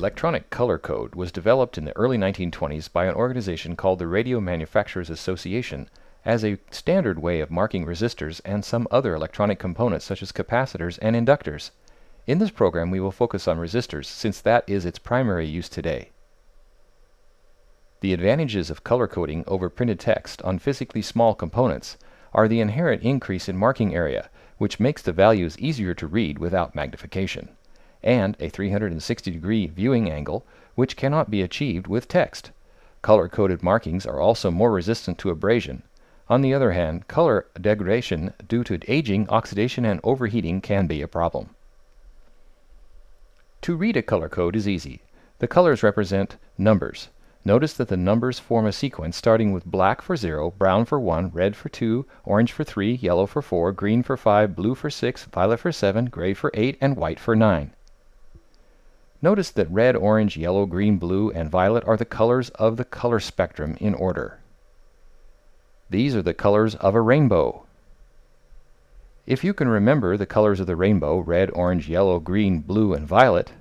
electronic color code was developed in the early 1920s by an organization called the Radio Manufacturers Association as a standard way of marking resistors and some other electronic components such as capacitors and inductors. In this program we will focus on resistors since that is its primary use today. The advantages of color coding over printed text on physically small components are the inherent increase in marking area, which makes the values easier to read without magnification and a 360 degree viewing angle, which cannot be achieved with text. Color coded markings are also more resistant to abrasion. On the other hand, color degradation due to aging, oxidation, and overheating can be a problem. To read a color code is easy. The colors represent numbers. Notice that the numbers form a sequence starting with black for 0, brown for 1, red for 2, orange for 3, yellow for 4, green for 5, blue for 6, violet for 7, gray for 8, and white for 9. Notice that red, orange, yellow, green, blue, and violet are the colors of the color spectrum in order. These are the colors of a rainbow. If you can remember the colors of the rainbow, red, orange, yellow, green, blue, and violet,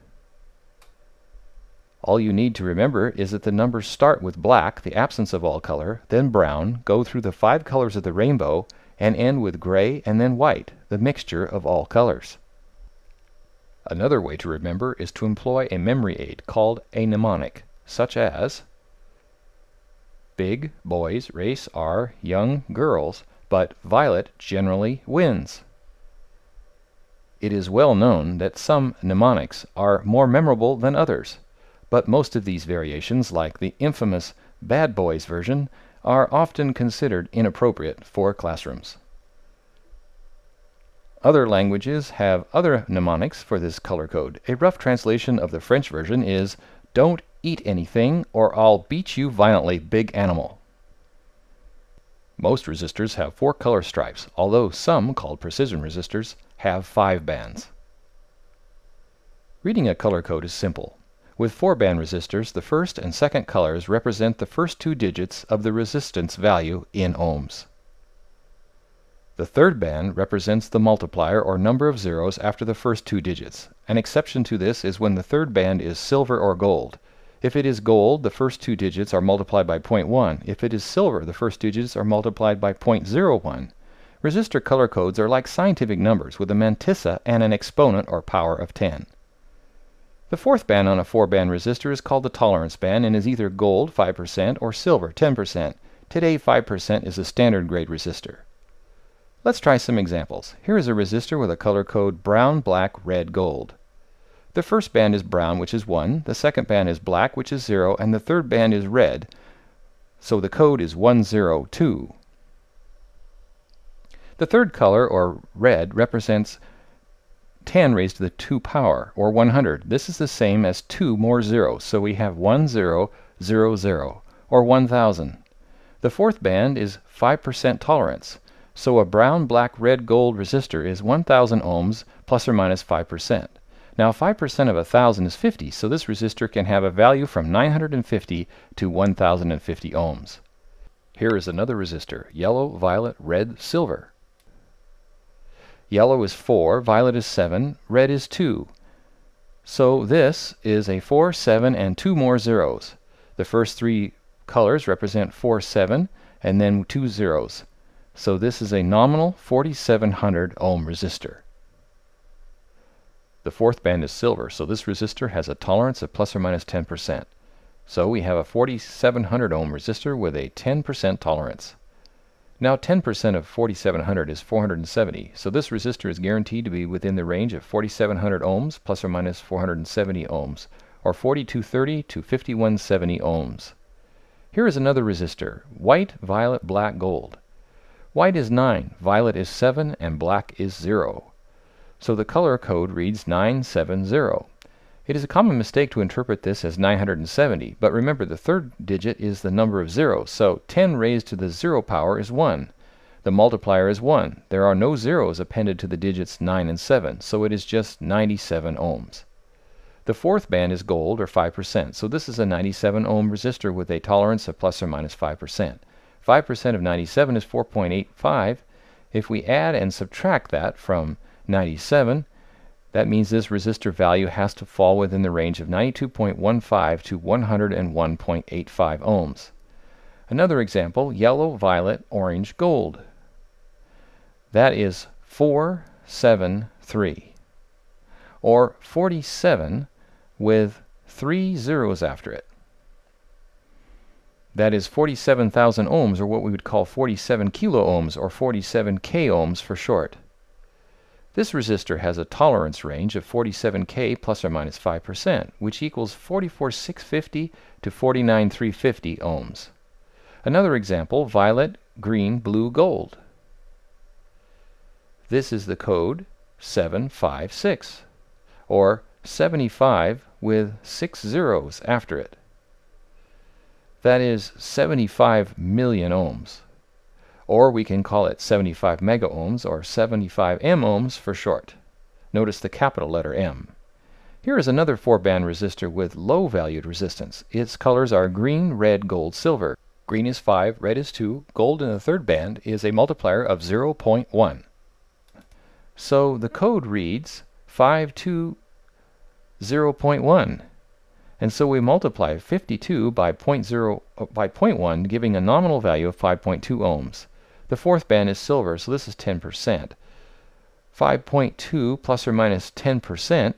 all you need to remember is that the numbers start with black, the absence of all color, then brown, go through the five colors of the rainbow, and end with gray and then white, the mixture of all colors. Another way to remember is to employ a memory aid called a mnemonic, such as Big boys race are young girls, but Violet generally wins. It is well known that some mnemonics are more memorable than others, but most of these variations, like the infamous Bad Boys version, are often considered inappropriate for classrooms. Other languages have other mnemonics for this color code. A rough translation of the French version is Don't eat anything or I'll beat you violently, big animal. Most resistors have four color stripes, although some, called precision resistors, have five bands. Reading a color code is simple. With four-band resistors, the first and second colors represent the first two digits of the resistance value in ohms. The third band represents the multiplier or number of zeros after the first two digits. An exception to this is when the third band is silver or gold. If it is gold, the first two digits are multiplied by 0.1. If it is silver, the first digits are multiplied by 0.01. Resistor color codes are like scientific numbers with a mantissa and an exponent or power of 10. The fourth band on a four-band resistor is called the tolerance band and is either gold 5% or silver 10%. Today 5% is a standard grade resistor. Let's try some examples. Here is a resistor with a color code brown, black, red, gold. The first band is brown, which is 1, the second band is black, which is 0, and the third band is red, so the code is 102. The third color, or red, represents 10 raised to the 2 power, or 100. This is the same as 2 more zeros, so we have 1000, or 1000. The fourth band is 5% tolerance. So a brown, black, red, gold resistor is 1000 ohms plus or minus 5%. Now 5% of 1000 is 50, so this resistor can have a value from 950 to 1050 ohms. Here is another resistor, yellow, violet, red, silver. Yellow is 4, violet is 7, red is 2. So this is a 4, 7, and 2 more zeros. The first three colors represent 4, 7, and then two zeros. So this is a nominal 4700 ohm resistor. The fourth band is silver, so this resistor has a tolerance of plus or minus 10%. So we have a 4700 ohm resistor with a 10% tolerance. Now 10% of 4700 is 470, so this resistor is guaranteed to be within the range of 4700 ohms plus or minus 470 ohms, or 4230 to 5170 ohms. Here is another resistor, white, violet, black, gold. White is 9, violet is 7, and black is 0. So the color code reads 970. It is a common mistake to interpret this as 970, but remember the third digit is the number of zeros, so 10 raised to the 0 power is 1. The multiplier is 1. There are no zeros appended to the digits 9 and 7, so it is just 97 ohms. The fourth band is gold, or 5%, so this is a 97 ohm resistor with a tolerance of plus or minus 5%. 5% of 97 is 4.85. If we add and subtract that from 97, That means this resistor value has to fall within the range of 92.15 to 101.85 ohms. Another example, yellow, violet, orange, gold. That is 473, or 47 with three zeros after it. That is 47,000 ohms, or what we would call 47 kilo ohms, or 47 k ohms for short. This resistor has a tolerance range of 47K plus or minus 5%, which equals 44650 to 49350 ohms. Another example, violet, green, blue, gold. This is the code 756, or 75 with six zeros after it. That is 75 million ohms or we can call it 75 megaohms or 75 m ohms for short. Notice the capital letter M. Here is another 4-band resistor with low valued resistance. Its colors are green, red, gold, silver. Green is 5, red is 2, gold in the third band is a multiplier of 0.1. So the code reads 520.1. And so we multiply 52 by 0.0 by 0.1 giving a nominal value of 5.2 ohms. The fourth band is silver, so this is 10%. 5.2 plus or minus 10%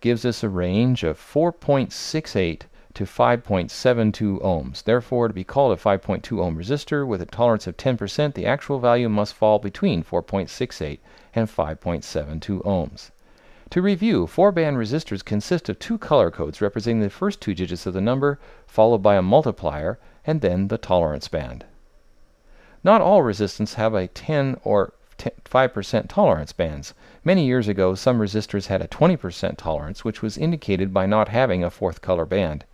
gives us a range of 4.68 to 5.72 ohms. Therefore, to be called a 5.2 ohm resistor with a tolerance of 10%, the actual value must fall between 4.68 and 5.72 ohms. To review, four-band resistors consist of two color codes representing the first two digits of the number, followed by a multiplier, and then the tolerance band. Not all resistors have a 10 or 5% tolerance bands. Many years ago, some resistors had a 20% tolerance, which was indicated by not having a fourth color band.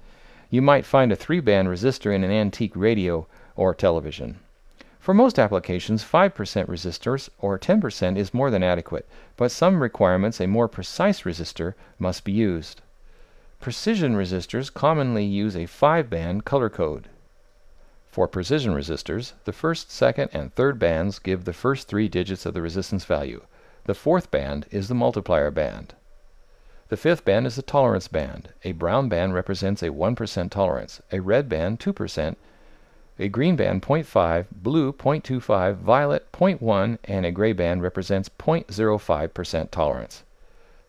You might find a 3-band resistor in an antique radio or television. For most applications, 5% resistors or 10% is more than adequate, but some requirements a more precise resistor must be used. Precision resistors commonly use a 5-band color code. For precision resistors, the first, second, and third bands give the first three digits of the resistance value. The fourth band is the multiplier band. The fifth band is the tolerance band. A brown band represents a 1% tolerance, a red band 2%, a green band 0.5, blue 0.25, violet 0.1, and a gray band represents 0.05% tolerance.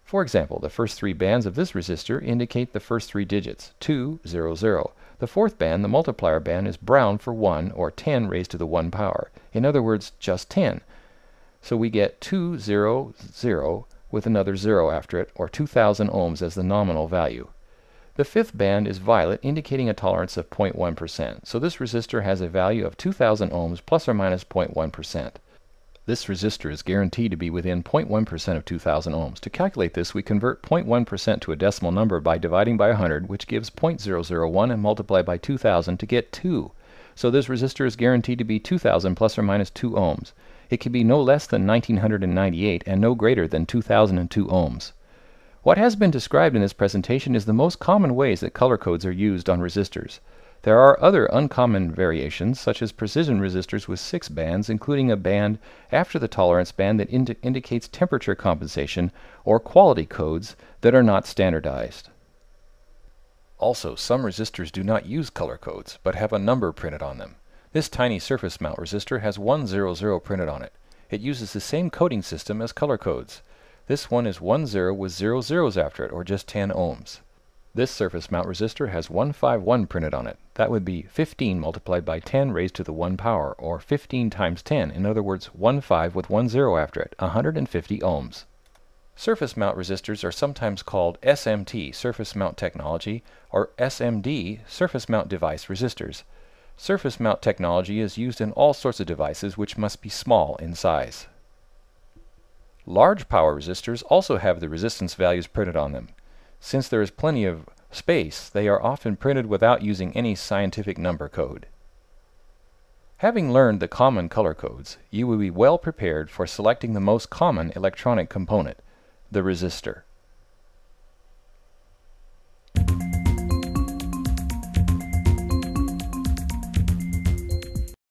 For example, the first three bands of this resistor indicate the first three digits, 2, 0, 0. The fourth band, the multiplier band, is brown for 1, or 10 raised to the 1 power. In other words, just 10. So we get 2, 0, 0 with another 0 after it, or 2000 ohms as the nominal value. The fifth band is violet, indicating a tolerance of 0.1%. So this resistor has a value of 2000 ohms plus or minus 0.1. This resistor is guaranteed to be within 0.1% of 2000 ohms. To calculate this, we convert 0.1% to a decimal number by dividing by 100, which gives 0.001, and multiply by 2000 to get 2. So this resistor is guaranteed to be 2000 plus or minus 2 ohms. It can be no less than 1998 and no greater than 2002 ohms. What has been described in this presentation is the most common ways that color codes are used on resistors. There are other uncommon variations, such as precision resistors with six bands, including a band after the tolerance band that indi indicates temperature compensation, or quality codes that are not standardized. Also, some resistors do not use color codes, but have a number printed on them. This tiny surface mount resistor has 100 printed on it. It uses the same coding system as color codes. This one is 10 with 0 zeros after it, or just 10 ohms. This surface mount resistor has 151 printed on it. That would be 15 multiplied by 10 raised to the 1 power, or 15 times 10, in other words 1 5 with 1 0 after it, 150 ohms. Surface mount resistors are sometimes called SMT, Surface Mount Technology, or SMD, Surface Mount Device Resistors. Surface mount technology is used in all sorts of devices which must be small in size. Large power resistors also have the resistance values printed on them. Since there is plenty of space, they are often printed without using any scientific number code. Having learned the common color codes, you will be well prepared for selecting the most common electronic component, the resistor.